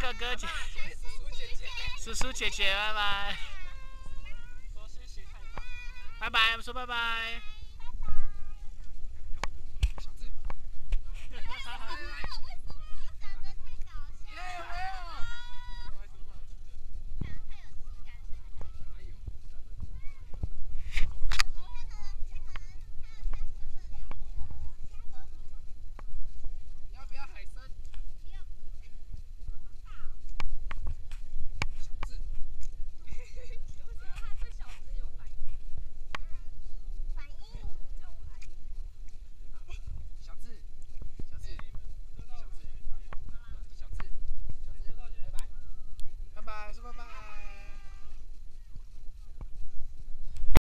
哥哥姐姐叔叔姐姐拜拜。拜拜我们说拜拜。